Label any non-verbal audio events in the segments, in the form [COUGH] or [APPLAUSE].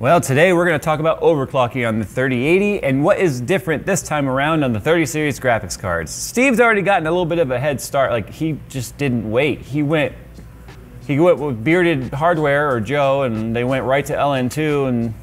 Well, today we're going to talk about overclocking on the 3080 and what is different this time around on the 30 series graphics cards. Steve's already gotten a little bit of a head start. Like he just didn't wait. He went he went with bearded hardware or Joe and they went right to LN2 and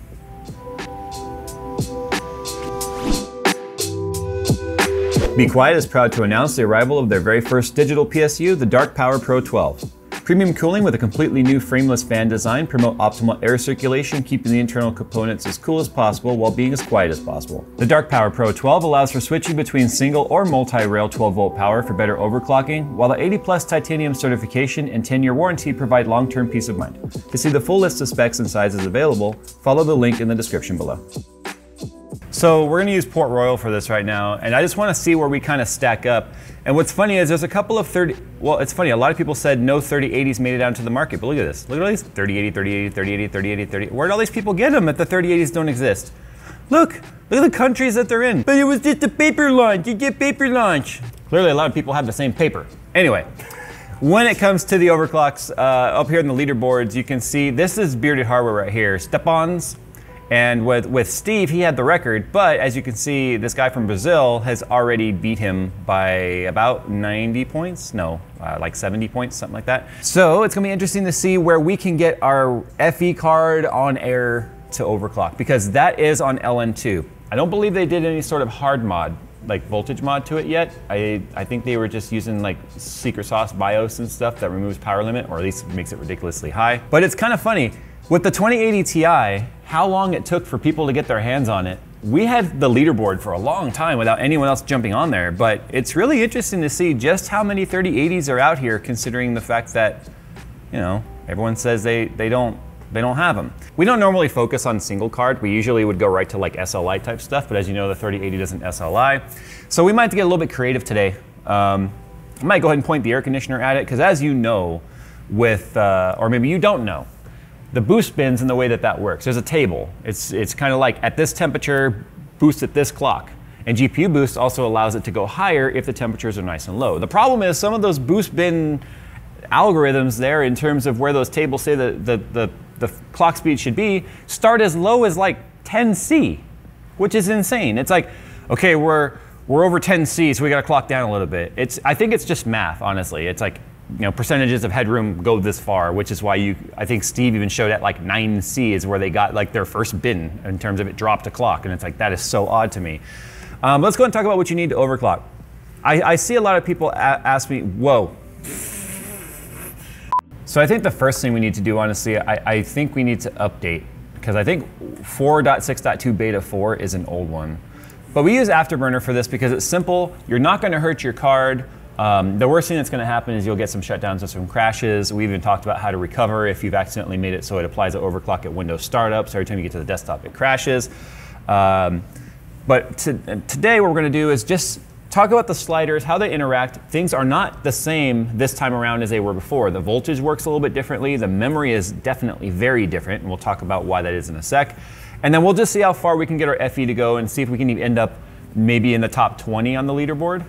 Be Quiet is proud to announce the arrival of their very first digital PSU, the Dark Power Pro 12. Premium cooling with a completely new frameless fan design promote optimal air circulation, keeping the internal components as cool as possible while being as quiet as possible. The Dark Power Pro 12 allows for switching between single or multi-rail 12 volt power for better overclocking, while the 80 plus titanium certification and 10 year warranty provide long-term peace of mind. To see the full list of specs and sizes available, follow the link in the description below. So we're gonna use Port Royal for this right now, and I just wanna see where we kind of stack up. And what's funny is there's a couple of 30, well, it's funny, a lot of people said no 3080s made it out to the market, but look at this. Look at all these 3080, 3080, 3080, 3080, 30. Where'd all these people get them if the 3080s don't exist? Look, look at the countries that they're in. But it was just a paper launch, you get paper launch. Clearly a lot of people have the same paper. Anyway, when it comes to the overclocks, uh, up here in the leaderboards, you can see this is bearded hardware right here. Stepan's and with, with Steve, he had the record, but as you can see, this guy from Brazil has already beat him by about 90 points. No, uh, like 70 points, something like that. So it's gonna be interesting to see where we can get our FE card on air to overclock because that is on LN2. I don't believe they did any sort of hard mod, like voltage mod to it yet. I, I think they were just using like secret sauce BIOS and stuff that removes power limit or at least makes it ridiculously high. But it's kind of funny. With the 2080 Ti, how long it took for people to get their hands on it. We had the leaderboard for a long time without anyone else jumping on there, but it's really interesting to see just how many 3080s are out here considering the fact that, you know, everyone says they, they don't they don't have them. We don't normally focus on single card. We usually would go right to like SLI type stuff, but as you know, the 3080 doesn't SLI. So we might get a little bit creative today. Um, I might go ahead and point the air conditioner at it, because as you know, with, uh, or maybe you don't know, the boost bins and the way that that works. There's a table. It's, it's kind of like at this temperature, boost at this clock. And GPU boost also allows it to go higher if the temperatures are nice and low. The problem is some of those boost bin algorithms there in terms of where those tables say the, the, the, the clock speed should be start as low as like 10C, which is insane. It's like, okay, we're, we're over 10C, so we gotta clock down a little bit. It's, I think it's just math, honestly. It's like you know, percentages of headroom go this far, which is why you, I think Steve even showed at like 9C is where they got like their first bin in terms of it dropped a clock. And it's like, that is so odd to me. Um, let's go and talk about what you need to overclock. I, I see a lot of people ask me, whoa. So I think the first thing we need to do, honestly, I, I think we need to update because I think 4.6.2 beta 4 is an old one. But we use Afterburner for this because it's simple. You're not going to hurt your card. Um, the worst thing that's going to happen is you'll get some shutdowns or some crashes. We even talked about how to recover if you've accidentally made it so it applies an overclock at Windows startup. So every time you get to the desktop, it crashes. Um, but to, today, what we're going to do is just talk about the sliders, how they interact. Things are not the same this time around as they were before. The voltage works a little bit differently. The memory is definitely very different, and we'll talk about why that is in a sec. And then we'll just see how far we can get our FE to go and see if we can even end up maybe in the top 20 on the leaderboard.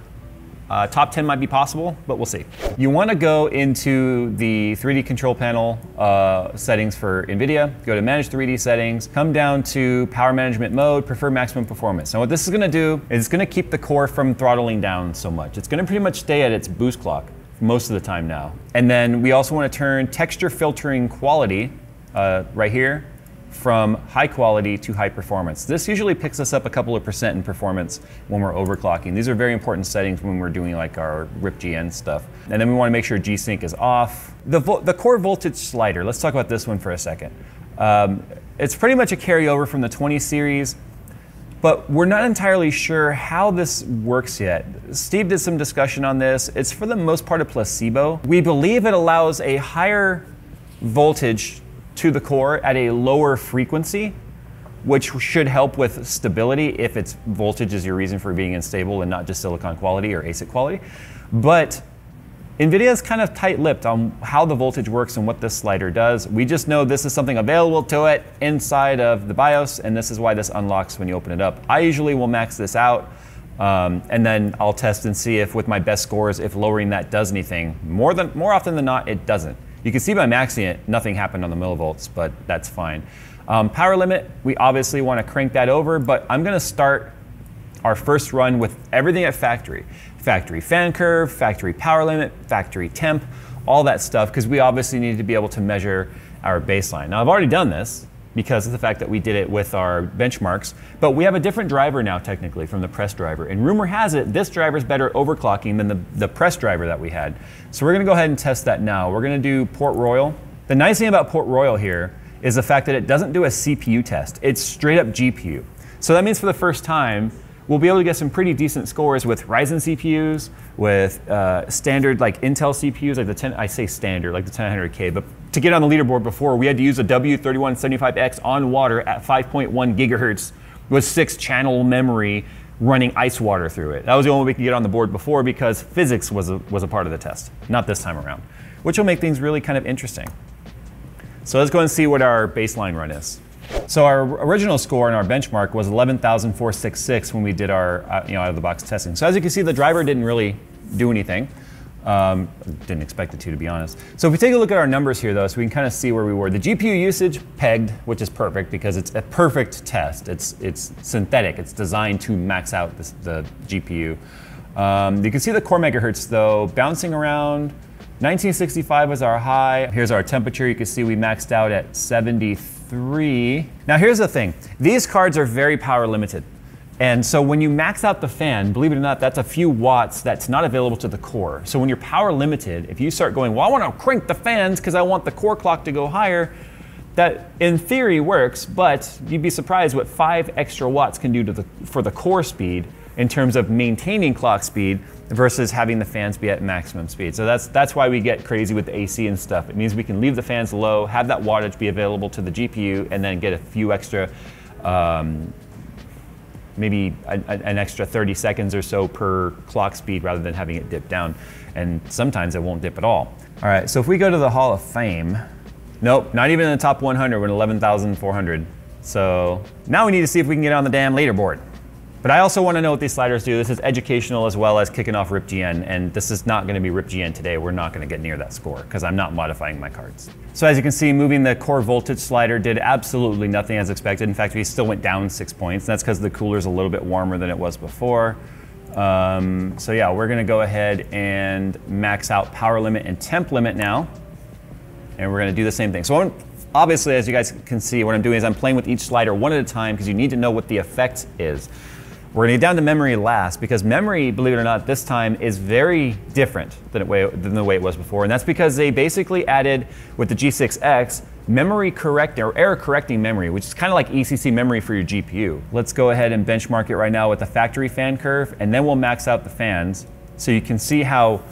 Uh, top 10 might be possible, but we'll see. You want to go into the 3D control panel uh, settings for NVIDIA, go to manage 3D settings, come down to power management mode, prefer maximum performance. Now what this is going to do is it's going to keep the core from throttling down so much. It's going to pretty much stay at its boost clock most of the time now. And then we also want to turn texture filtering quality uh, right here from high quality to high performance. This usually picks us up a couple of percent in performance when we're overclocking. These are very important settings when we're doing like our RipGN stuff. And then we want to make sure G-Sync is off. The, the core voltage slider, let's talk about this one for a second. Um, it's pretty much a carryover from the 20 series, but we're not entirely sure how this works yet. Steve did some discussion on this. It's for the most part a placebo. We believe it allows a higher voltage to the core at a lower frequency, which should help with stability if its voltage is your reason for being unstable and not just silicon quality or ASIC quality. But NVIDIA is kind of tight-lipped on how the voltage works and what this slider does. We just know this is something available to it inside of the BIOS, and this is why this unlocks when you open it up. I usually will max this out, um, and then I'll test and see if with my best scores, if lowering that does anything. More, than, more often than not, it doesn't. You can see by maxing it, nothing happened on the millivolts, but that's fine. Um, power limit, we obviously want to crank that over, but I'm going to start our first run with everything at factory. Factory fan curve, factory power limit, factory temp, all that stuff, because we obviously need to be able to measure our baseline. Now I've already done this, because of the fact that we did it with our benchmarks. But we have a different driver now, technically, from the press driver. And rumor has it, this driver is better at overclocking than the, the press driver that we had. So we're gonna go ahead and test that now. We're gonna do Port Royal. The nice thing about Port Royal here is the fact that it doesn't do a CPU test. It's straight up GPU. So that means for the first time, we'll be able to get some pretty decent scores with Ryzen CPUs, with uh, standard like Intel CPUs, like the 10, I say standard, like the 1000K, but to get on the leaderboard before, we had to use a W3175X on water at 5.1 gigahertz with six channel memory running ice water through it. That was the only way we could get on the board before because physics was a, was a part of the test, not this time around, which will make things really kind of interesting. So let's go and see what our baseline run is. So our original score in our benchmark was 11,466 when we did our uh, you know, out of the box testing. So as you can see, the driver didn't really do anything. Um, didn't expect it to, to be honest. So if we take a look at our numbers here, though, so we can kind of see where we were. The GPU usage pegged, which is perfect because it's a perfect test. It's it's synthetic. It's designed to max out this, the GPU. Um, you can see the core megahertz though bouncing around. 1965 was our high. Here's our temperature. You can see we maxed out at 73. Now here's the thing. These cards are very power limited. And so when you max out the fan, believe it or not, that's a few watts that's not available to the core. So when you're power limited, if you start going, well, I want to crank the fans because I want the core clock to go higher, that in theory works, but you'd be surprised what five extra watts can do to the, for the core speed in terms of maintaining clock speed versus having the fans be at maximum speed. So that's, that's why we get crazy with the AC and stuff. It means we can leave the fans low, have that wattage be available to the GPU, and then get a few extra um, maybe an extra 30 seconds or so per clock speed rather than having it dip down. And sometimes it won't dip at all. All right, so if we go to the Hall of Fame, nope, not even in the top 100, we're at 11,400. So now we need to see if we can get on the damn leaderboard. But I also want to know what these sliders do. This is educational as well as kicking off RipGN, and this is not going to be RipGN today. We're not going to get near that score because I'm not modifying my cards. So as you can see, moving the core voltage slider did absolutely nothing as expected. In fact, we still went down six points. And that's because the cooler is a little bit warmer than it was before. Um, so yeah, we're going to go ahead and max out power limit and temp limit now. And we're going to do the same thing. So obviously, as you guys can see, what I'm doing is I'm playing with each slider one at a time because you need to know what the effect is. We're gonna get down to memory last because memory, believe it or not, this time is very different than, way, than the way it was before. And that's because they basically added, with the G6X, memory correct or error correcting memory, which is kind of like ECC memory for your GPU. Let's go ahead and benchmark it right now with the factory fan curve, and then we'll max out the fans so you can see how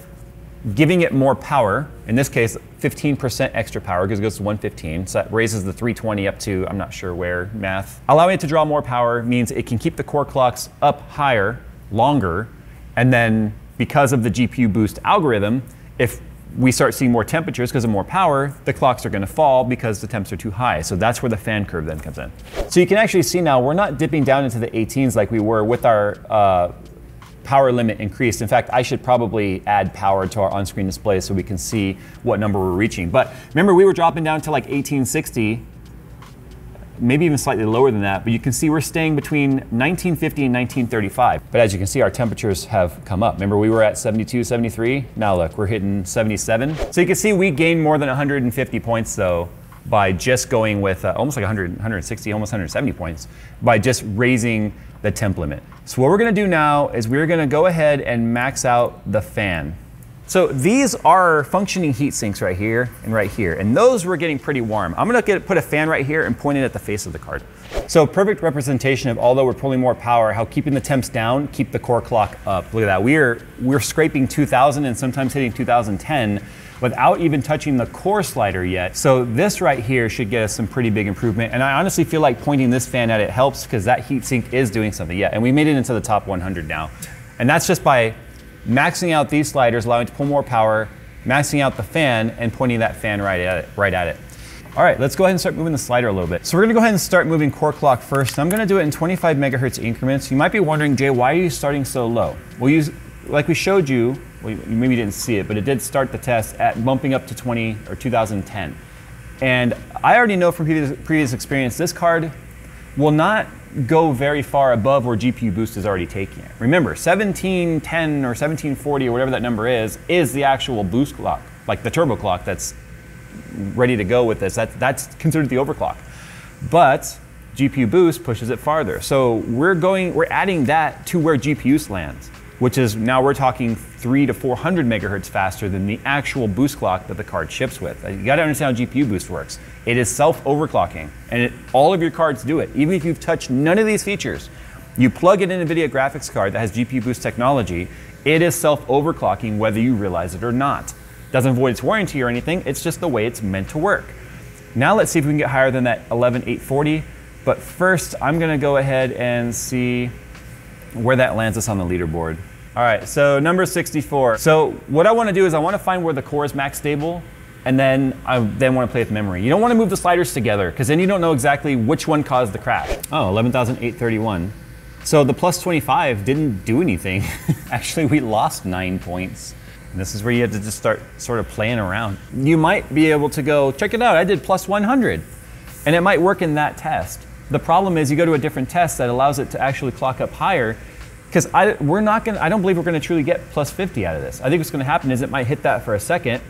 giving it more power, in this case, 15% extra power because it goes to 115. So that raises the 320 up to, I'm not sure where, math. Allowing it to draw more power means it can keep the core clocks up higher, longer, and then because of the GPU boost algorithm, if we start seeing more temperatures because of more power, the clocks are going to fall because the temps are too high. So that's where the fan curve then comes in. So you can actually see now we're not dipping down into the 18s like we were with our uh, power limit increased. In fact, I should probably add power to our on-screen display so we can see what number we're reaching. But remember, we were dropping down to like 1860, maybe even slightly lower than that, but you can see we're staying between 1950 and 1935. But as you can see, our temperatures have come up. Remember, we were at 72, 73. Now look, we're hitting 77. So you can see we gained more than 150 points though by just going with uh, almost like 100, 160, almost 170 points by just raising the temp limit. So what we're gonna do now is we're gonna go ahead and max out the fan. So these are functioning heat sinks right here and right here, and those were getting pretty warm. I'm gonna get, put a fan right here and point it at the face of the card. So perfect representation of although we're pulling more power, how keeping the temps down, keep the core clock up. Look at that, we're, we're scraping 2000 and sometimes hitting 2010 without even touching the core slider yet. So this right here should get us some pretty big improvement. And I honestly feel like pointing this fan at it helps because that heatsink is doing something. Yeah, and we made it into the top 100 now. And that's just by maxing out these sliders, allowing to pull more power, maxing out the fan, and pointing that fan right at it. Right at it. All right, let's go ahead and start moving the slider a little bit. So we're gonna go ahead and start moving core clock first. I'm gonna do it in 25 megahertz increments. You might be wondering, Jay, why are you starting so low? We'll use, like we showed you, well, you maybe didn't see it, but it did start the test at bumping up to 20 or 2010. And I already know from previous, previous experience, this card will not go very far above where GPU boost is already taking it. Remember, 1710 or 1740 or whatever that number is, is the actual boost clock, like the turbo clock that's ready to go with this. That, that's considered the overclock. But GPU boost pushes it farther. So we're going, we're adding that to where GPUs lands, which is now we're talking three to 400 megahertz faster than the actual boost clock that the card ships with. Uh, you gotta understand how GPU boost works. It is self overclocking, and it, all of your cards do it. Even if you've touched none of these features, you plug it in an NVIDIA graphics card that has GPU boost technology, it is self overclocking whether you realize it or not. Doesn't void its warranty or anything, it's just the way it's meant to work. Now let's see if we can get higher than that 11840. But first, I'm gonna go ahead and see where that lands us on the leaderboard. All right, so number 64. So what I wanna do is I wanna find where the core is max stable, and then I then wanna play with memory. You don't wanna move the sliders together, because then you don't know exactly which one caused the crash. Oh, 11,831. So the plus 25 didn't do anything. [LAUGHS] Actually, we lost nine points. And this is where you have to just start sort of playing around. You might be able to go, check it out, I did plus 100. And it might work in that test. The problem is you go to a different test that allows it to actually clock up higher because I we're not going to, I don't believe we're going to truly get plus 50 out of this. I think what's going to happen is it might hit that for a second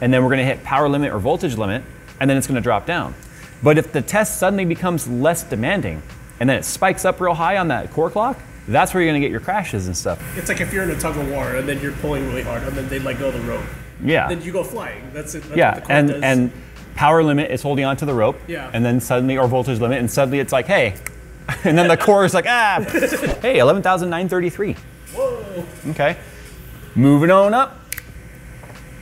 and then we're going to hit power limit or voltage limit and then it's going to drop down. But if the test suddenly becomes less demanding and then it spikes up real high on that core clock, that's where you're going to get your crashes and stuff. It's like if you're in a tug of war and then you're pulling really hard and then they let go of the rope. Yeah. Then you go flying. That's it. That's yeah, and does. and power limit is holding onto the rope. Yeah. And then suddenly, or voltage limit, and suddenly it's like, hey, and then the core is like, ah, hey, 11,933. Whoa. Okay. Moving on up.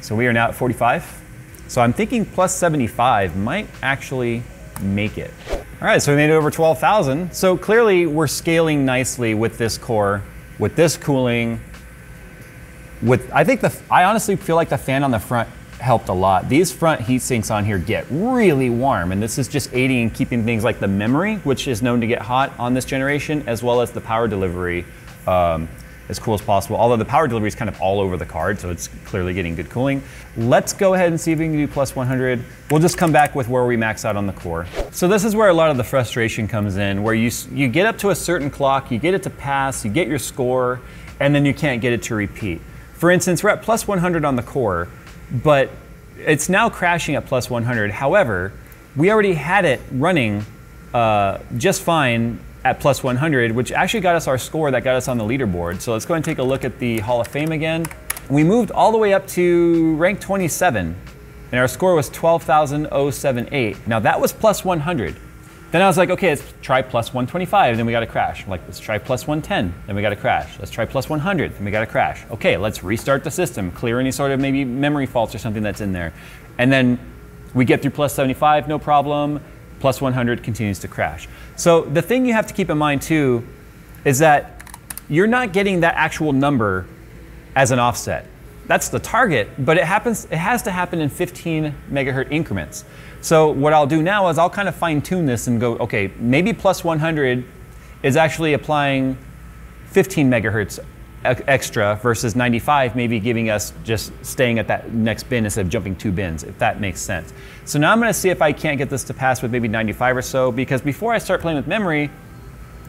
So we are now at 45. So I'm thinking plus 75 might actually make it. All right, so we made it over 12,000. So clearly we're scaling nicely with this core, with this cooling, with, I think the, I honestly feel like the fan on the front helped a lot. These front heat sinks on here get really warm, and this is just aiding in keeping things like the memory, which is known to get hot on this generation, as well as the power delivery um, as cool as possible. Although the power delivery is kind of all over the card, so it's clearly getting good cooling. Let's go ahead and see if we can do plus 100. We'll just come back with where we max out on the core. So this is where a lot of the frustration comes in, where you, you get up to a certain clock, you get it to pass, you get your score, and then you can't get it to repeat. For instance, we're at plus 100 on the core, but it's now crashing at plus 100. However, we already had it running uh, just fine at plus 100, which actually got us our score that got us on the leaderboard. So let's go and take a look at the Hall of Fame again. We moved all the way up to rank 27, and our score was 12,078. Now that was plus 100. Then I was like, okay, let's try plus 125, then we got a crash. I'm like, let's try plus 110, then we got a crash. Let's try plus 100, then we got a crash. Okay, let's restart the system, clear any sort of maybe memory faults or something that's in there. And then we get through plus 75, no problem. Plus 100 continues to crash. So the thing you have to keep in mind too is that you're not getting that actual number as an offset. That's the target, but it happens. It has to happen in 15 megahertz increments. So what I'll do now is I'll kind of fine tune this and go, okay, maybe plus 100 is actually applying 15 megahertz extra versus 95 maybe giving us just staying at that next bin instead of jumping two bins, if that makes sense. So now I'm gonna see if I can't get this to pass with maybe 95 or so, because before I start playing with memory,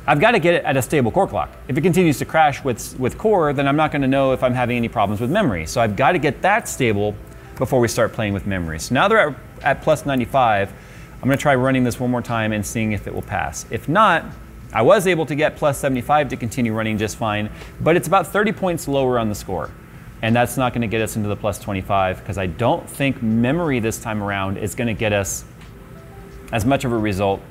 I've got to get it at a stable core clock. If it continues to crash with, with core, then I'm not going to know if I'm having any problems with memory. So I've got to get that stable before we start playing with memory. So now they're at, at plus 95. I'm going to try running this one more time and seeing if it will pass. If not, I was able to get plus 75 to continue running just fine, but it's about 30 points lower on the score. And that's not going to get us into the plus 25 because I don't think memory this time around is going to get us as much of a result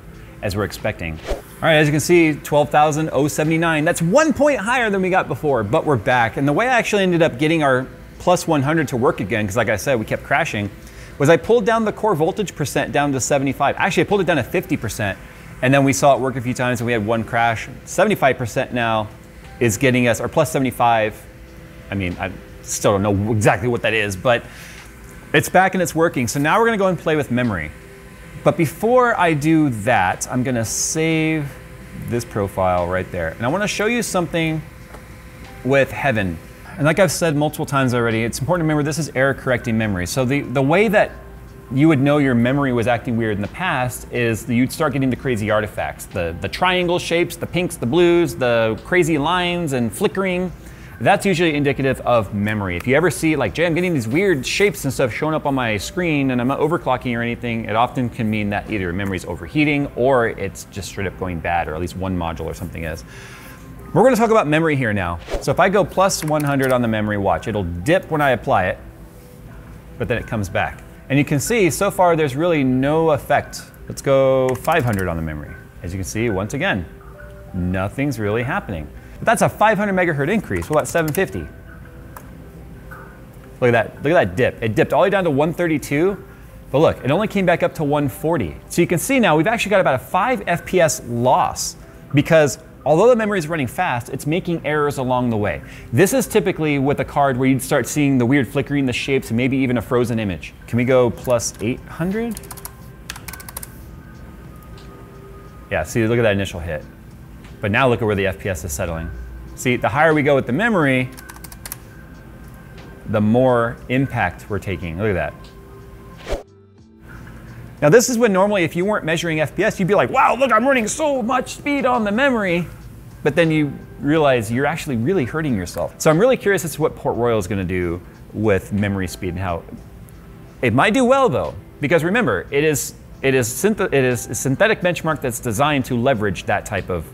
as we're expecting. All right, as you can see, 12,079. That's one point higher than we got before, but we're back. And the way I actually ended up getting our plus 100 to work again, because like I said, we kept crashing, was I pulled down the core voltage percent down to 75. Actually, I pulled it down to 50%, and then we saw it work a few times and we had one crash. 75% now is getting us, or plus 75, I mean, I still don't know exactly what that is, but it's back and it's working. So now we're gonna go and play with memory. But before I do that, I'm gonna save this profile right there. And I wanna show you something with Heaven. And like I've said multiple times already, it's important to remember this is error correcting memory. So the, the way that you would know your memory was acting weird in the past is that you'd start getting the crazy artifacts, the, the triangle shapes, the pinks, the blues, the crazy lines and flickering. That's usually indicative of memory. If you ever see like, Jay, I'm getting these weird shapes and stuff showing up on my screen and I'm not overclocking or anything, it often can mean that either memory's overheating or it's just straight up going bad, or at least one module or something is. We're gonna talk about memory here now. So if I go plus 100 on the memory watch, it'll dip when I apply it, but then it comes back. And you can see so far there's really no effect. Let's go 500 on the memory. As you can see, once again, nothing's really happening. But that's a 500 megahertz increase. What about 750? Look at that, look at that dip. It dipped all the way down to 132, but look, it only came back up to 140. So you can see now we've actually got about a 5 FPS loss because although the memory is running fast, it's making errors along the way. This is typically with a card where you'd start seeing the weird flickering, the shapes, and maybe even a frozen image. Can we go plus 800? Yeah, see, look at that initial hit. But now look at where the FPS is settling. See, the higher we go with the memory, the more impact we're taking. Look at that. Now this is when normally if you weren't measuring FPS, you'd be like, wow, look, I'm running so much speed on the memory but then you realize you're actually really hurting yourself. So I'm really curious as to what Port Royal is going to do with memory speed and how it might do well though, because remember, it is it is, synth- it is a synthetic benchmark that's designed to leverage that type of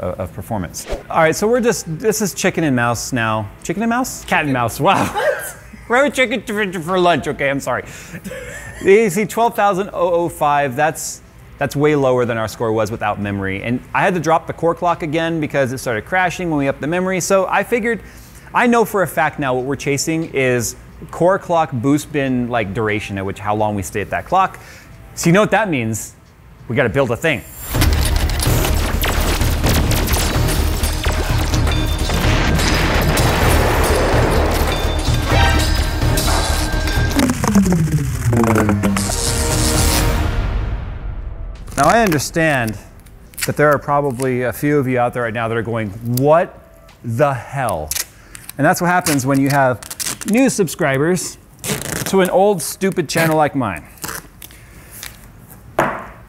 uh, of performance. All right, so we're just this is chicken and mouse now. Chicken and mouse? Cat and mouse. Wow. [LAUGHS] we're having chicken for lunch. Okay, I'm sorry. [LAUGHS] You see 12,005. That's that's way lower than our score was without memory. And I had to drop the core clock again because it started crashing when we upped the memory. So I figured, I know for a fact now what we're chasing is core clock boost bin like duration at which how long we stay at that clock. So you know what that means? We got to build a thing. Now I understand that there are probably a few of you out there right now that are going, what the hell? And that's what happens when you have new subscribers to an old stupid channel like mine.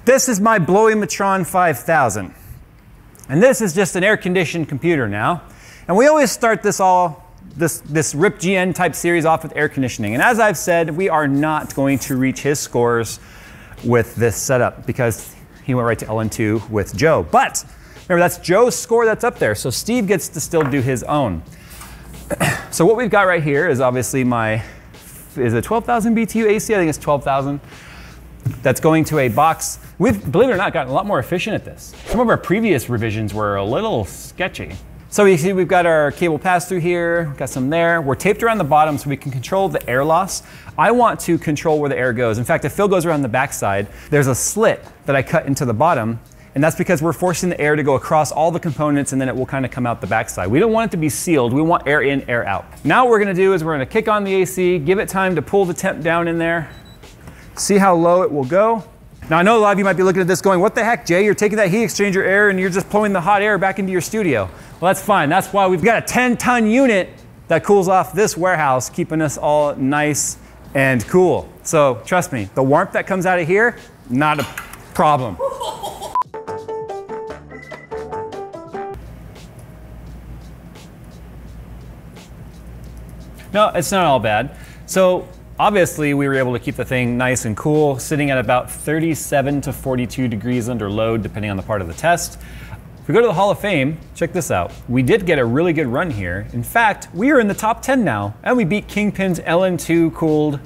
This is my Blowimatron 5000. And this is just an air-conditioned computer now. And we always start this all, this, this RIP GN type series off with air conditioning. And as I've said, we are not going to reach his scores with this setup because he went right to LN2 with Joe. But remember, that's Joe's score that's up there. So Steve gets to still do his own. [CLEARS THROAT] so what we've got right here is obviously my, is it 12,000 BTU AC? I think it's 12,000. That's going to a box. We've, believe it or not, gotten a lot more efficient at this. Some of our previous revisions were a little sketchy. So you see we've got our cable pass through here, got some there. We're taped around the bottom so we can control the air loss. I want to control where the air goes. In fact, if Phil goes around the backside, there's a slit that I cut into the bottom and that's because we're forcing the air to go across all the components and then it will kind of come out the backside. We don't want it to be sealed. We want air in, air out. Now what we're gonna do is we're gonna kick on the AC, give it time to pull the temp down in there, see how low it will go. Now I know a lot of you might be looking at this going, what the heck, Jay? You're taking that heat exchanger air and you're just blowing the hot air back into your studio. Well, that's fine. That's why we've got a 10 ton unit that cools off this warehouse, keeping us all nice and cool. So trust me, the warmth that comes out of here, not a problem. [LAUGHS] No, it's not all bad. So obviously we were able to keep the thing nice and cool, sitting at about 37 to 42 degrees under load, depending on the part of the test If we go to the Hall of Fame, check this out. We did get a really good run here. In fact, we are in the top 10 now, and we beat Kingpin's LN2 cooled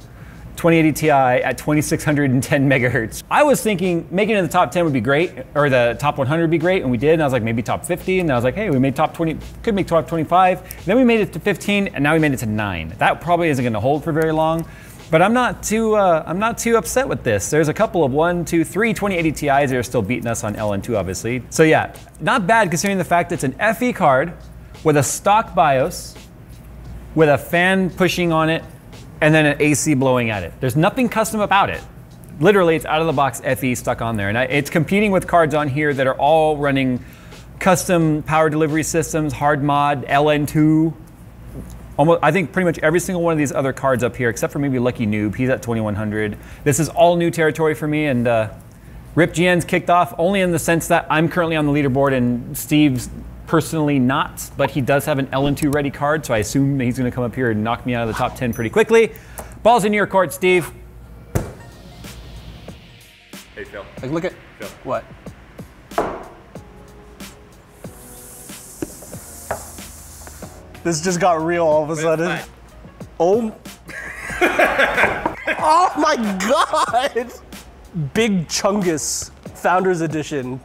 2080 Ti at 2610 megahertz. I was thinking making it in the top 10 would be great, or the top 100 would be great, and we did. And I was like, maybe top 50. And I was like, hey, we made top 20, could make top 25. Then we made it to 15, and now we made it to nine. That probably isn't going to hold for very long. But I'm not too uh, I'm not too upset with this. There's a couple of one, two, three 2080 Ti's that are still beating us on LN2, obviously. So yeah, not bad considering the fact it's an FE card with a stock BIOS, with a fan pushing on it, and then an AC blowing at it. There's nothing custom about it. Literally, it's out of the box FE stuck on there, and it's competing with cards on here that are all running custom power delivery systems, hard mod, LN2, almost, I think pretty much every single one of these other cards up here, except for maybe Lucky Noob, he's at 2100. This is all new territory for me, and uh, Rip GN's kicked off only in the sense that I'm currently on the leaderboard and Steve's personally not, but he does have an LN2 ready card, so I assume he's going to come up here and knock me out of the top 10 pretty quickly. Ball's in your court, Steve. Hey, Phil. Like, look at Phil. what? This just got real all of a sudden. Oh. [LAUGHS] oh my god! Big Chungus Founders Edition.